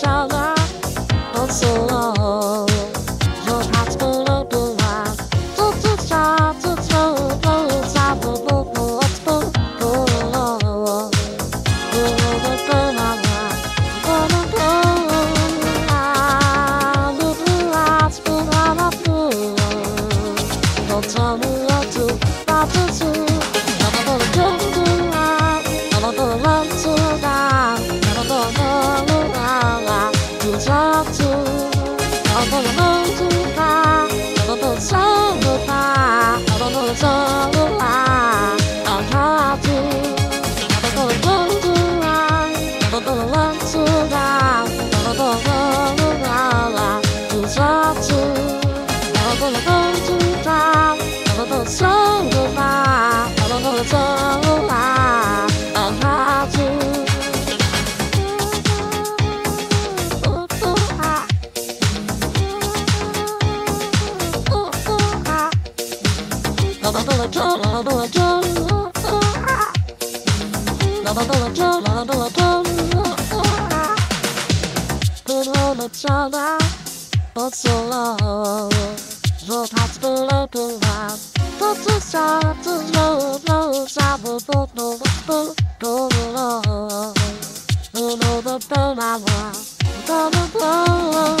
Shalom. 頭の Don't know the burn I want, don't know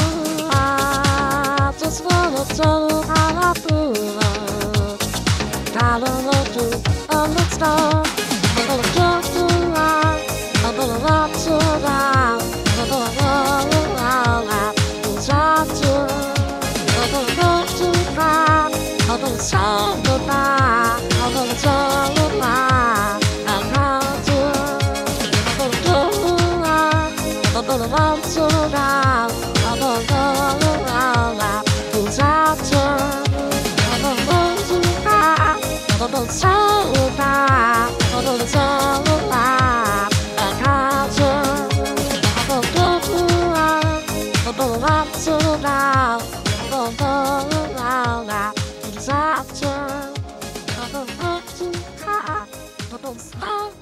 I'm so around. Huh?